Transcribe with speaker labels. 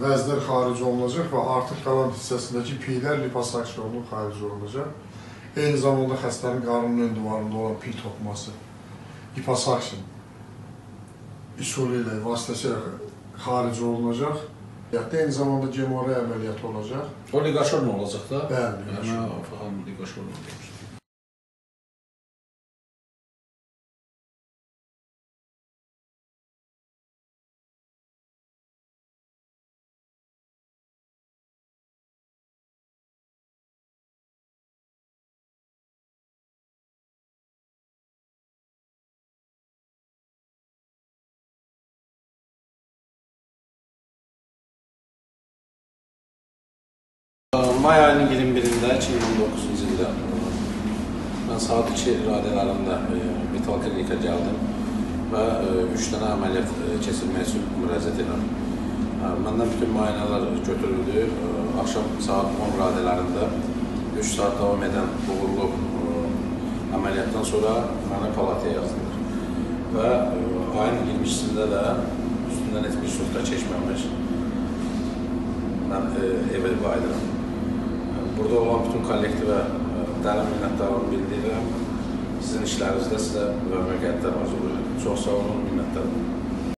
Speaker 1: vəzlər xaric olunacaq və artıq qalan hissəsindəki piylər liposaksiya xaric olunacaq. Eyni zamanda xəstənin qarnının ön divarında olan piy toxuması liposaksiya üsulu ilə vasitəsilə xaric olunacaq. Hətta eyni zamanda gemori əməliyyatı olacaq.
Speaker 2: O liqaşor mu olacaq da?
Speaker 1: Bəli,
Speaker 2: Hə,
Speaker 1: liqaşor.
Speaker 2: Mən falan liqaşor mu May ayının 21-də 2019-cu ildə mən saat 2 radələrində e, Vital Klinika gəldim və 3 dənə əməliyyat e, keçirmək üçün müraciət edirəm. E, Məndən bütün müayinələr götürüldü. E, Axşam saat 10 radələrində 3 saat davam edən uğurlu e, əməliyyatdan sonra məni palataya yazdılar. Və e, ayın 22-sində də üstündən heç bir sutka keçməmiş mən e, evə. burada olan bütün kollektiva e, ta'lim minnatdorman bildinglar sizni ishlaringizda sizlar muvaffaqiyatlar orzu qilaman çok sağ olun minnettarım